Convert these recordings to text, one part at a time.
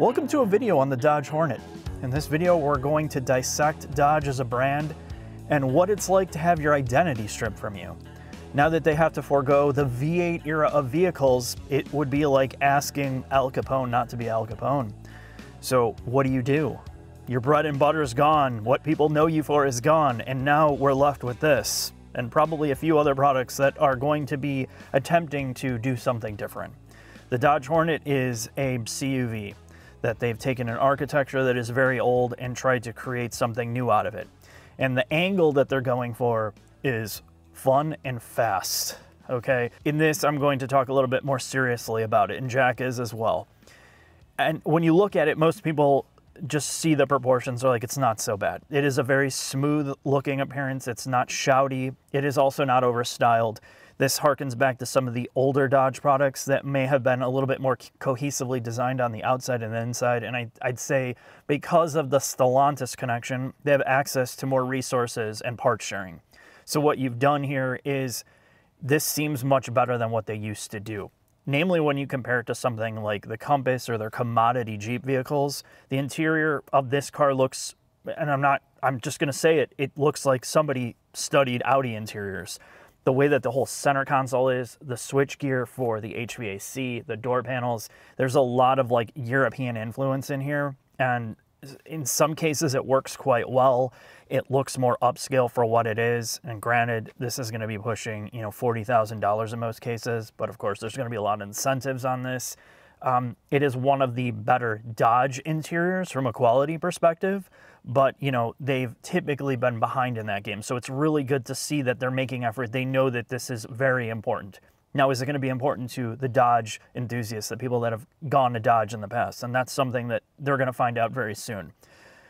Welcome to a video on the Dodge Hornet. In this video, we're going to dissect Dodge as a brand and what it's like to have your identity stripped from you. Now that they have to forego the V8 era of vehicles, it would be like asking Al Capone not to be Al Capone. So what do you do? Your bread and butter is gone, what people know you for is gone, and now we're left with this, and probably a few other products that are going to be attempting to do something different. The Dodge Hornet is a CUV that they've taken an architecture that is very old and tried to create something new out of it. And the angle that they're going for is fun and fast, okay? In this, I'm going to talk a little bit more seriously about it, and Jack is as well. And when you look at it, most people just see the proportions are like it's not so bad. It is a very smooth looking appearance. It's not shouty. It is also not overstyled. This harkens back to some of the older Dodge products that may have been a little bit more cohesively designed on the outside and the inside. And I, would say because of the Stellantis connection, they have access to more resources and part sharing. So what you've done here is this seems much better than what they used to do. Namely, when you compare it to something like the Compass or their commodity Jeep vehicles, the interior of this car looks, and I'm not, I'm just to say it, it looks like somebody studied Audi interiors the way that the whole center console is, the switch gear for the HVAC, the door panels, there's a lot of like European influence in here. And in some cases, it works quite well. It looks more upscale for what it is. And granted, this is going to be pushing, you know, $40,000 in most cases. But of course, there's going to be a lot of incentives on this. Um, it is one of the better Dodge interiors from a quality perspective but you know they've typically been behind in that game. So it's really good to see that they're making effort. They know that this is very important. Now, is it going to be important to the Dodge enthusiasts, the people that have gone to Dodge in the past? And that's something that they're going to find out very soon.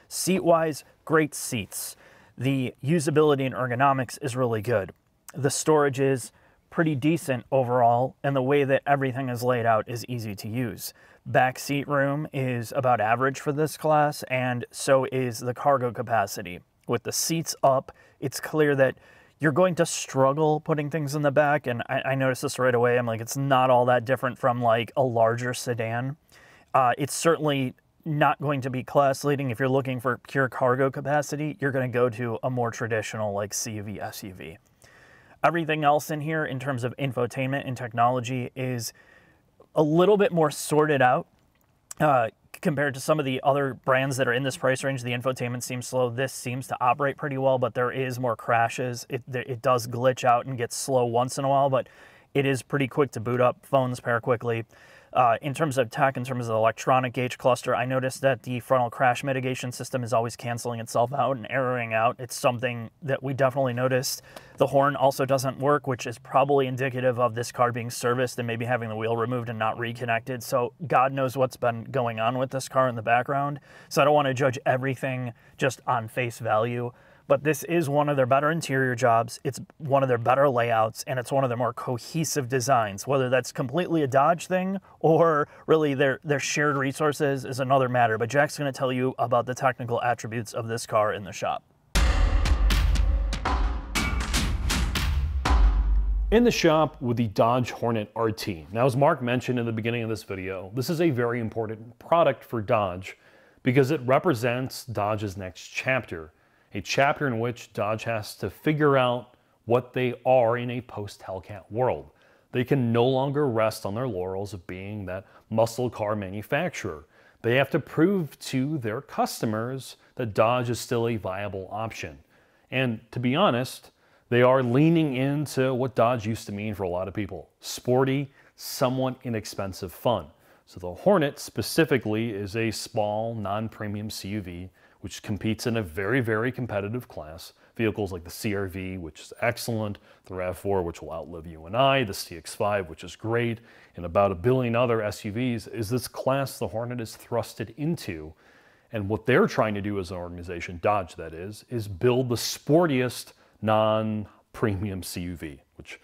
Seat wise, great seats. The usability and ergonomics is really good. The storage is pretty decent overall, and the way that everything is laid out is easy to use back seat room is about average for this class, and so is the cargo capacity. With the seats up, it's clear that you're going to struggle putting things in the back, and I, I noticed this right away. I'm like, it's not all that different from like a larger sedan. Uh, it's certainly not going to be class leading. If you're looking for pure cargo capacity, you're going to go to a more traditional like CUV SUV. Everything else in here in terms of infotainment and technology is a little bit more sorted out uh, compared to some of the other brands that are in this price range. The infotainment seems slow. This seems to operate pretty well, but there is more crashes. It, it does glitch out and get slow once in a while, but it is pretty quick to boot up. Phones pair quickly. Uh, in terms of tech, in terms of the electronic gauge cluster, I noticed that the frontal crash mitigation system is always canceling itself out and erroring out. It's something that we definitely noticed. The horn also doesn't work, which is probably indicative of this car being serviced and maybe having the wheel removed and not reconnected. So God knows what's been going on with this car in the background. So I don't want to judge everything just on face value but this is one of their better interior jobs. It's one of their better layouts, and it's one of their more cohesive designs. Whether that's completely a Dodge thing or really their, their shared resources is another matter. But Jack's going to tell you about the technical attributes of this car in the shop. In the shop with the Dodge Hornet RT. Now, as Mark mentioned in the beginning of this video, this is a very important product for Dodge because it represents Dodge's next chapter a chapter in which Dodge has to figure out what they are in a post Hellcat world. They can no longer rest on their laurels of being that muscle car manufacturer. They have to prove to their customers that Dodge is still a viable option. And to be honest, they are leaning into what Dodge used to mean for a lot of people sporty, somewhat inexpensive fun. So the Hornet specifically is a small, non premium CUV which competes in a very, very competitive class. Vehicles like the CRV, which is excellent, the RAV4, which will outlive you and I, the CX5, which is great, and about a billion other SUVs, is this class the Hornet is thrusted into. And what they're trying to do as an organization, Dodge that is, is build the sportiest non-premium CUV, which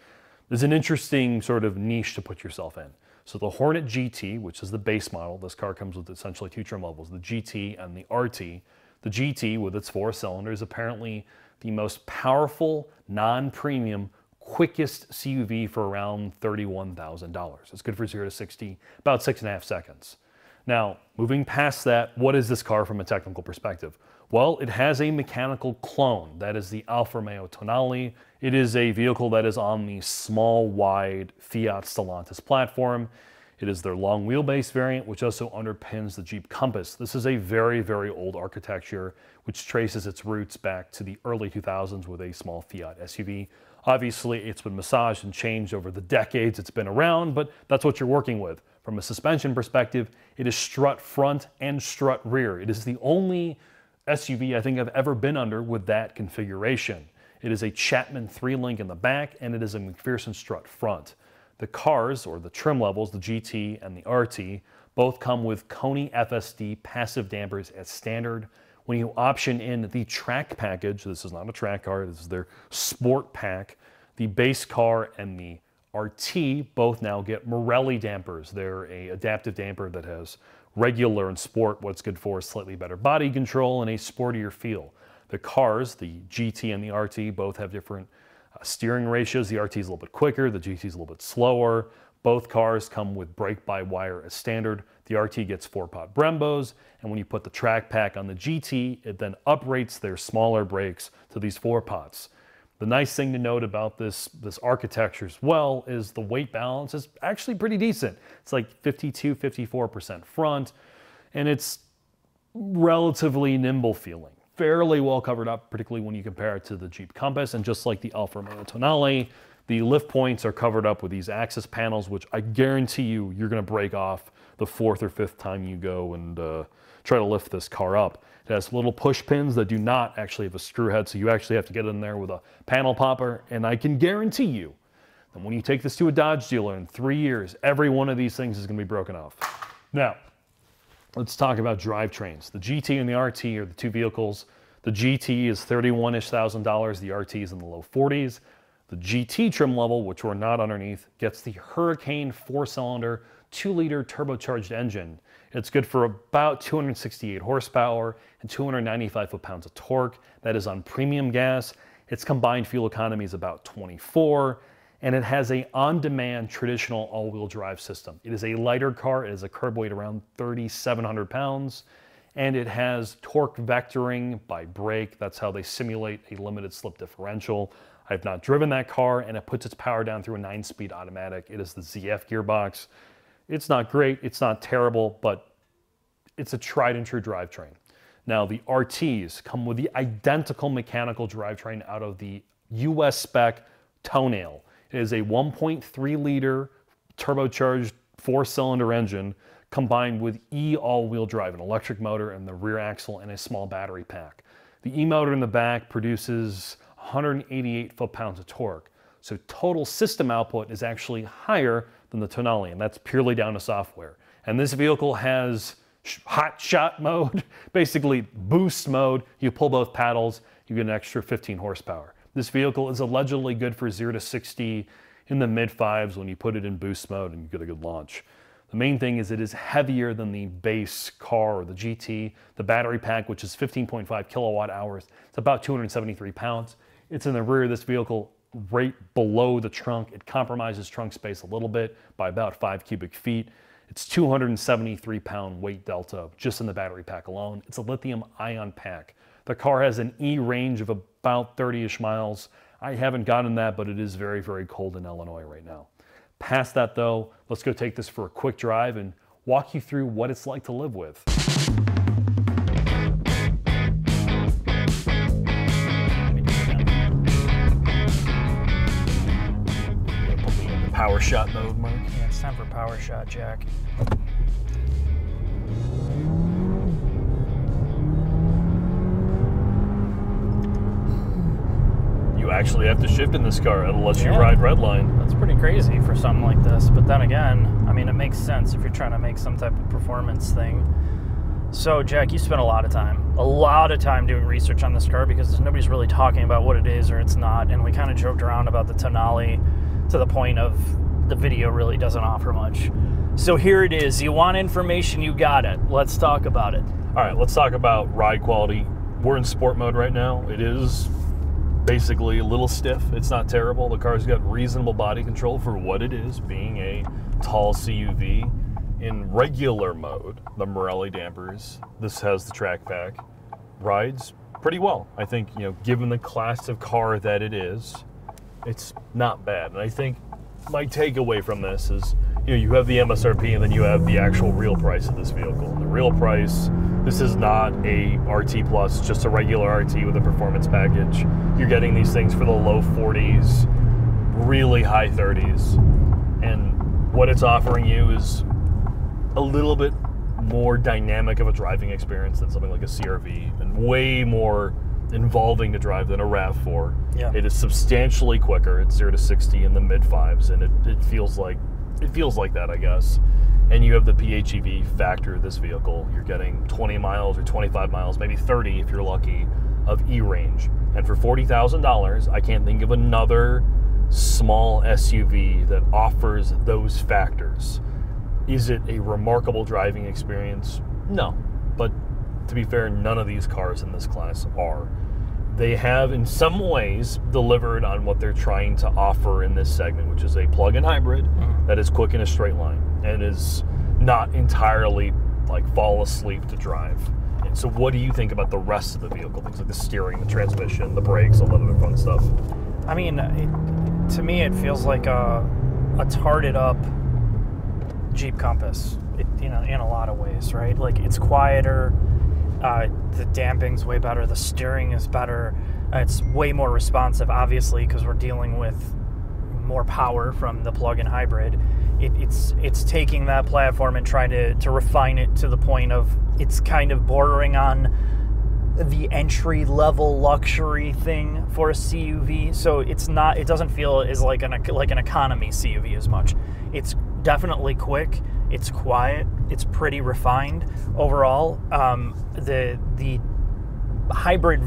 is an interesting sort of niche to put yourself in. So the Hornet GT, which is the base model, this car comes with essentially two trim levels, the GT and the RT, the GT with its four cylinders apparently the most powerful, non-premium, quickest CUV for around $31,000. It's good for 0 to 60, about six and a half seconds. Now, moving past that, what is this car from a technical perspective? Well, it has a mechanical clone. That is the Alfa Romeo Tonale. It is a vehicle that is on the small, wide Fiat Stellantis platform. It is their long wheelbase variant, which also underpins the Jeep Compass. This is a very, very old architecture, which traces its roots back to the early 2000s with a small Fiat SUV. Obviously, it's been massaged and changed over the decades it's been around, but that's what you're working with. From a suspension perspective, it is strut front and strut rear. It is the only SUV I think I've ever been under with that configuration. It is a Chapman 3-link in the back and it is a MacPherson strut front. The cars, or the trim levels, the GT and the RT, both come with Koni FSD passive dampers as standard. When you option in the track package, this is not a track car, this is their sport pack, the base car and the RT both now get Marelli dampers. They're a adaptive damper that has regular and sport, what's good for slightly better body control and a sportier feel. The cars, the GT and the RT, both have different uh, steering ratios. The RT is a little bit quicker, the GT is a little bit slower. Both cars come with brake-by-wire as standard. The RT gets four-pot Brembos, and when you put the track pack on the GT, it then uprates their smaller brakes to these four pots. The nice thing to note about this, this architecture as well is the weight balance is actually pretty decent. It's like 52, 54% front, and it's relatively nimble feeling. Fairly well covered up, particularly when you compare it to the Jeep Compass, and just like the Alfa Romeo Tonale, the lift points are covered up with these access panels, which I guarantee you, you're gonna break off the fourth or fifth time you go and uh, try to lift this car up. It has little push pins that do not actually have a screw head, so you actually have to get in there with a panel popper, and I can guarantee you that when you take this to a Dodge dealer in three years, every one of these things is gonna be broken off. Now, let's talk about drivetrains. The GT and the RT are the two vehicles. The GT is 31-ish thousand dollars, the RT is in the low 40s. The GT trim level, which we're not underneath, gets the Hurricane four-cylinder, two-liter turbocharged engine. It's good for about 268 horsepower and 295 foot-pounds of torque. That is on premium gas. Its combined fuel economy is about 24, and it has a on-demand traditional all-wheel drive system. It is a lighter car. It has a curb weight around 3,700 pounds, and it has torque vectoring by brake. That's how they simulate a limited slip differential. I've not driven that car, and it puts its power down through a nine-speed automatic. It is the ZF gearbox. It's not great, it's not terrible, but it's a tried and true drivetrain. Now, the RTs come with the identical mechanical drivetrain out of the US spec Tonale. It is a 1.3 liter turbocharged four cylinder engine combined with E all wheel drive, an electric motor and the rear axle and a small battery pack. The E motor in the back produces 188 foot pounds of torque. So total system output is actually higher than the Tonale, and that's purely down to software. And this vehicle has hot shot mode, basically boost mode. You pull both paddles, you get an extra 15 horsepower. This vehicle is allegedly good for 0 to 60 in the mid fives when you put it in boost mode and you get a good launch. The main thing is it is heavier than the base car or the GT. The battery pack, which is 15.5 kilowatt hours, it's about 273 pounds. It's in the rear of this vehicle right below the trunk. It compromises trunk space a little bit by about five cubic feet. It's 273 pound weight delta just in the battery pack alone. It's a lithium ion pack. The car has an E range of about 30-ish miles. I haven't gotten that, but it is very, very cold in Illinois right now. Past that though, let's go take this for a quick drive and walk you through what it's like to live with. power shot mode, Mark. Yeah, it's time for power shot, Jack. Actually have to shift in this car unless Yeah. you ride redline. That's pretty crazy for something like this. But then again, I mean, it makes sense if you're trying to make some type of performance thing. So, Jack, you spent a lot of time, a lot of time doing research on this car because nobody's really talking about what it is or it's not. And we kind of joked around about the Tonale to the point of the video really doesn't offer much. So here it is. You want information, you got it. Let's talk about it. All right, let's talk about ride quality. We're in sport mode right now. It is basically a little stiff. It's not terrible. The car's got reasonable body control for what it is, being a tall CUV. In regular mode, the Marelli dampers, this has the track pack, rides pretty well. I think, you know, given the class of car that it is, it's not bad. And I think my takeaway from this is you know you have the MSRP and then you have the actual real price of this vehicle. The real price, this is not a RT plus, just a regular RT with a performance package. You're getting these things for the low 40s, really high 30s, and what it's offering you is a little bit more dynamic of a driving experience than something like a CRV, and way more involving to drive than a RAV4. Yeah. It is substantially quicker. It's zero to sixty in the mid fives, and it, it feels like it feels like that, I guess. And you have the PHEV factor of this vehicle. You're getting 20 miles or 25 miles, maybe 30 if you're lucky, of E range. And for $40,000, I can't think of another small SUV that offers those factors. Is it a remarkable driving experience? No. But to be fair, none of these cars in this class are. They have, in some ways, delivered on what they're trying to offer in this segment, which is a plug in hybrid mm-hmm. that is quick in a straight line and is not entirely like fall asleep to drive. And so, what do you think about the rest of the vehicle? Things like the steering, the transmission, the brakes, all that other fun stuff. I mean, it, to me, it feels like a, a tarted up Jeep Compass. It, you know, in a lot of ways, right? Like it's quieter. Uh, the damping's way better. The steering is better. Uh, it's way more responsive, obviously, because we're dealing with more power from the plug-in hybrid. It, it's it's taking that platform and trying to, to refine it to the point of it's kind of bordering on the entry level luxury thing for a CUV. So it's not it doesn't feel as like an like an economy CUV as much. It's definitely quick. It's quiet. It's pretty refined overall. Um, the the hybrid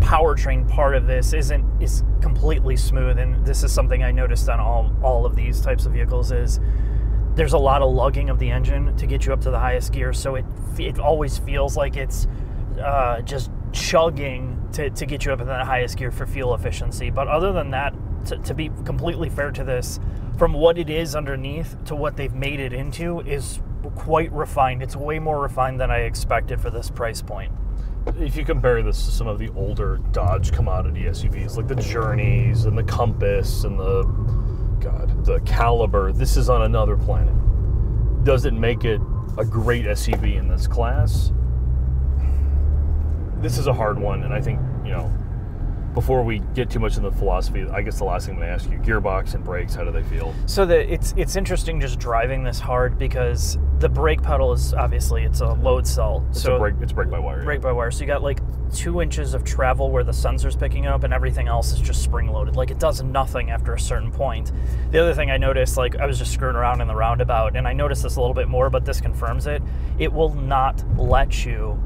powertrain part of this isn't is completely smooth, and this is something I noticed on all all of these types of vehicles is there's a lot of lugging of the engine to get you up to the highest gear, so it it always feels like it's uh, just chugging to, to get you up in the highest gear for fuel efficiency. But other than that, to, to be completely fair to this, from what it is underneath to what they've made it into is quite refined. It's way more refined than I expected for this price point. If you compare this to some of the older Dodge commodity SUVs, like the Journeys and the Compass and the God, the Caliber, this is on another planet. Does it make it a great SUV in this class? This is a hard one, and I think you know before we get too much into the philosophy, I guess the last thing I'm going to ask you: gearbox and brakes. How do they feel? So the it's it's interesting just driving this hard because the brake pedal is obviously it's a load cell. It's so a brake. It's brake by wire. brake by wire. So you got like two inches of travel where the sensor's picking up, and everything else is just spring loaded. Like it does nothing after a certain point. The other thing I noticed, like I was just screwing around in the roundabout, and I noticed this a little bit more, but this confirms it. It will not let you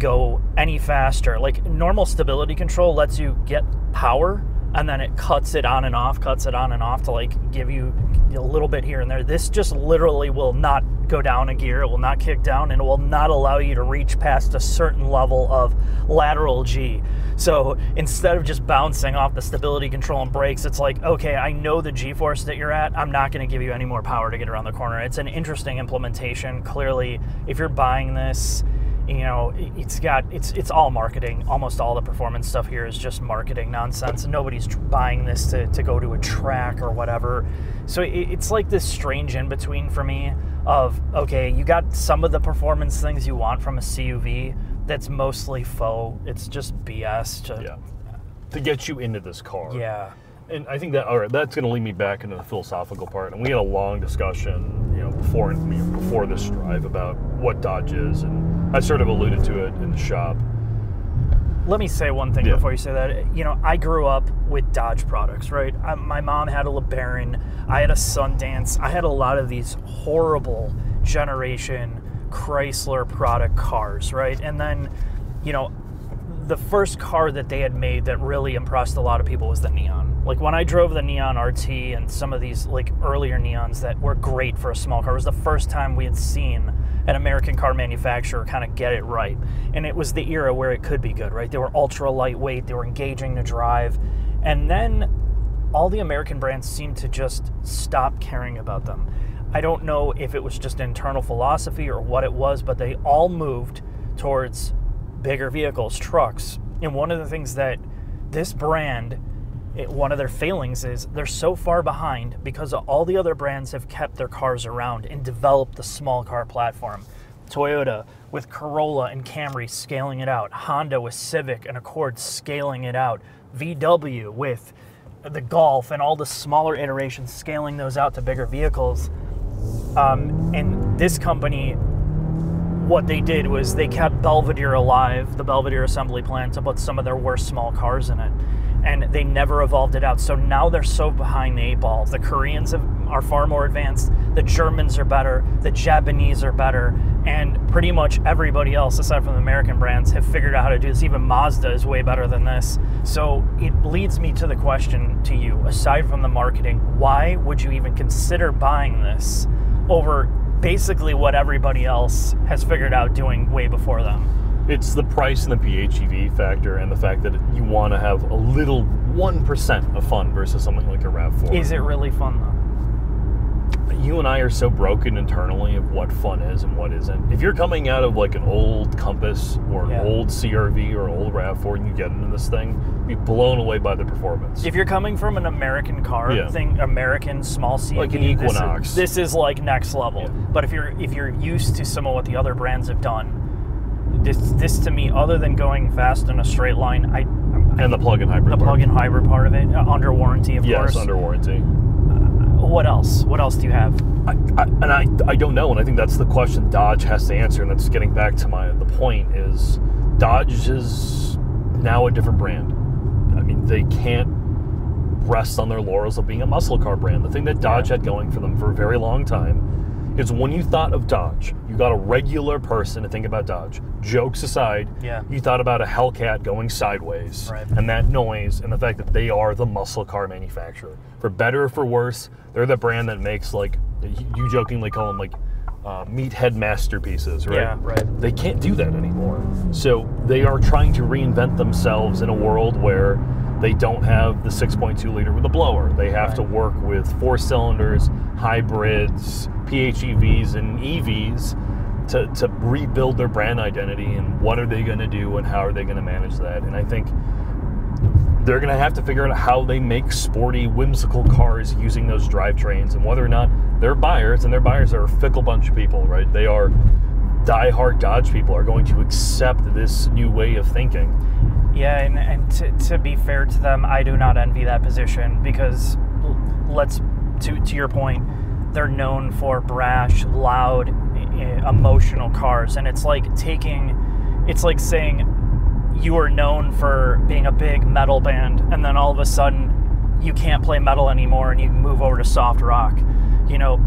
go any faster. Like normal stability control lets you get power and then it cuts it on and off, cuts it on and off to like give you a little bit here and there. This just literally will not go down a gear, it will not kick down, and it will not allow you to reach past a certain level of lateral G. So instead of just bouncing off the stability control and brakes, it's like, okay, I know the G force that you're at. I'm not going to give you any more power to get around the corner. It's an interesting implementation. Clearly, if you're buying this, you know it's got it's it's all marketing. Almost all the performance stuff here is just marketing nonsense. And nobody's buying this to, to go to a track or whatever. So it, it's like this strange in between for me of okay you got some of the performance things you want from a cuv that's mostly faux. It's just bs to Yeah. To get you into this car. yeah And I think that all right, that's going to lead me back into the philosophical part. And we had a long discussion, you know, before before this drive about what Dodge is, and I sort of alluded to it in the shop. let me say one thing Yeah. before you say that. You know, I grew up with Dodge products, right? I, my mom had a LeBaron, I had a Sundance, I had a lot of these horrible generation Chrysler product cars, right? And then, you know, the first car that they had made that really impressed a lot of people was the Neon. Like when I drove the Neon RT and some of these like earlier Neons that were great for a small car, it was the first time we had seen an American car manufacturer kind of get it right. And it was the era where it could be good, right? They were ultra lightweight, they were engaging to drive. And then all the American brands seemed to just stop caring about them. I don't know if it was just internal philosophy or what it was, but they all moved towards bigger vehicles, trucks. And one of the things that this brand, it, one of their failings is they're so far behind because all the other brands have kept their cars around and developed the small car platform. Toyota with Corolla and Camry scaling it out, Honda with Civic and Accord scaling it out, VW with the Golf and all the smaller iterations scaling those out to bigger vehicles. Um, and this company what they did was they kept Belvidere alive, the Belvidere assembly plant, to put some of their worst small cars in it. And they never evolved it out. So now they're so behind the eight ball. The Koreans have, are far more advanced. The Germans are better. The Japanese are better. And pretty much everybody else, aside from the American brands, have figured out how to do this. Even Mazda is way better than this. So it leads me to the question to you aside from the marketing, why would you even consider buying this over basically what everybody else has figured out doing way before them. It's the price and the PHEV factor, and the fact that you want to have a little one percent of fun versus something like a RAV4. Is it really fun though? You and I are so broken internally of what fun is and what isn't. If you're coming out of like an old Compass or an Yeah. old CRV or an old RAV4 and you get into this thing, be blown away by the performance. If you're coming from an American car Yeah. thing, American small CUV, Like an this is- Equinox. this is, like next level. Yeah. But if you're if you're used to some of what the other brands have done, this this to me, other than going fast in a straight line, I, I and the plug-in hybrid. the part. plug-in hybrid part of it, uh, under warranty, of Yes, course. under warranty. What else? What else do you have? I, I, and I, I don't know, and I think that's the question Dodge has to answer, and that's getting back to my the point is Dodge is now a different brand. I mean, they can't rest on their laurels of being a muscle car brand. The thing that Dodge had going for them for a very long time is when you thought of Dodge, you got a regular person to think about Dodge. Jokes aside, Yeah. you thought about a Hellcat going sideways, Right. and that noise, and the fact that they are the muscle car manufacturer. For better or for worse, they're the brand that makes like you jokingly call them like uh, meathead masterpieces, right? Yeah, right. They can't do that anymore. So they are trying to reinvent themselves in a world where they don't have the 6.2 liter with a blower. They have to work with four cylinders, hybrids, PHEVs, and EVs to, to rebuild their brand identity and what are they going to do and how are they going to manage that. And I think they're going to have to figure out how they make sporty, whimsical cars using those drivetrains and whether or not their buyers, and their buyers are a fickle bunch of people, right? They are die-hard Dodge people, are going to accept this new way of thinking. Yeah, and, and to, to be fair to them, I do not envy that position because let's to to your point, they're known for brash, loud, emotional cars, and it's like taking, it's like saying you are known for being a big metal band, and then all of a sudden you can't play metal anymore, and you move over to soft rock. You know,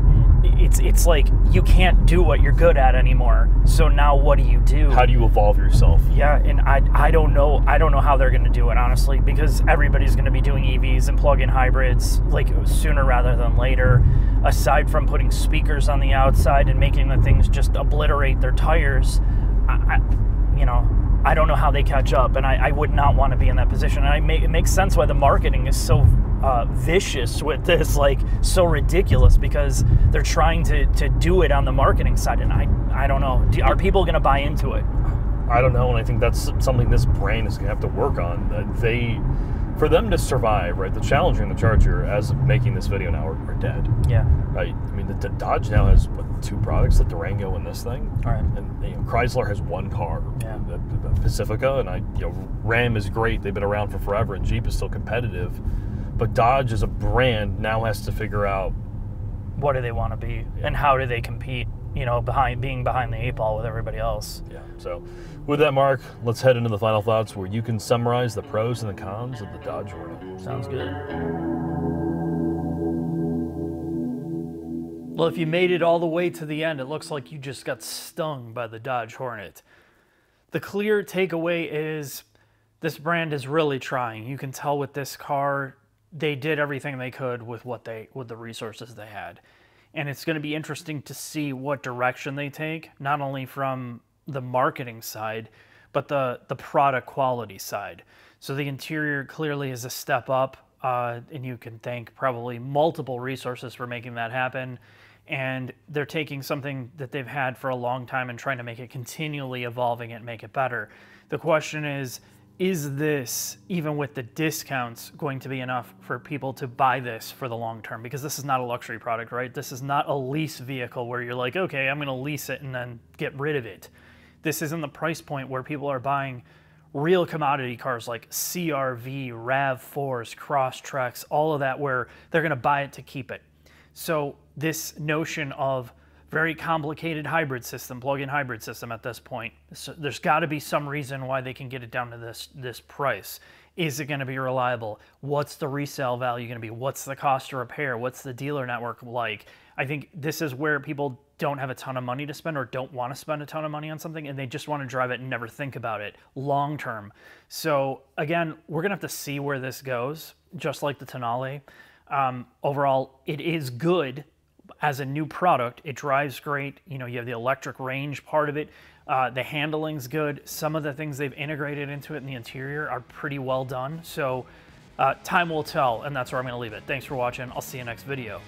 it's it's like you can't do what you're good at anymore. So now what do you do? How do you evolve yourself? Yeah, and I, I don't know I don't know how they're going to do it honestly because everybody's going to be doing EVs and plug-in hybrids like sooner rather than later. Aside from putting speakers on the outside and making the things just obliterate their tires, I, I, you know I don't know how they catch up, and I, I would not want to be in that position. And I make, it makes sense why the marketing is so uh, vicious with this, like so ridiculous, because they're trying to, to do it on the marketing side, and I I don't know. Do, are people going to buy into it? I don't know, and I think that's something this brand is going to have to work on. That They, for them to survive, right? The Challenger and the Charger, as of making this video now, are, are dead. Yeah. Right? I mean, the, the Dodge now has what, two products: the Durango and this thing. All right. And you know, Chrysler has one car, Yeah. the, the Pacifica, and I, you know, Ram is great. They've been around for forever, and Jeep is still competitive. But Dodge as a brand now has to figure out What do they want to be, and how do they compete? You know, behind being behind the eight ball with everybody else. Yeah. So, with that, Mark, let's head into the final thoughts where you can summarize the pros and the cons of the Dodge Hornet. Sounds good. Well, if you made it all the way to the end, it looks like you just got stung by the Dodge Hornet. The clear takeaway is this brand is really trying. You can tell with this car, they did everything they could with what they with the resources they had. And it's going to be interesting to see what direction they take, not only from the marketing side, but the the product quality side. So the interior clearly is a step up, uh, and you can thank probably multiple resources for making that happen. And they're taking something that they've had for a long time and trying to make it continually evolving it, make it better. The question is, is this, even with the discounts, going to be enough for people to buy this for the long term? Because this is not a luxury product, right? This is not a lease vehicle where you're like, okay, I'm going to lease it and then get rid of it. This isn't the price point where people are buying real commodity cars like CRV, RAV4s, Crosstreks, all of that, where they're going to buy it to keep it. So, this notion of very complicated hybrid system, plug-in hybrid system at this point. So there's got to be some reason why they can get it down to this this price. Is it going to be reliable? What's the resale value going to be? What's the cost to repair? What's the dealer network like? I think this is where people don't have a ton of money to spend or don't want to spend a ton of money on something and they just want to drive it and never think about it long term. So again, we're going to have to see where this goes, just like the Tonale. Um, overall, it is good as a new product. It drives great. You know, you have the electric range part of it. Uh, the handling's good. Some of the things they've integrated into it in the interior are pretty well done. So uh, time will tell, and that's where I'm going to leave it. Thanks for watching. I'll see you next video.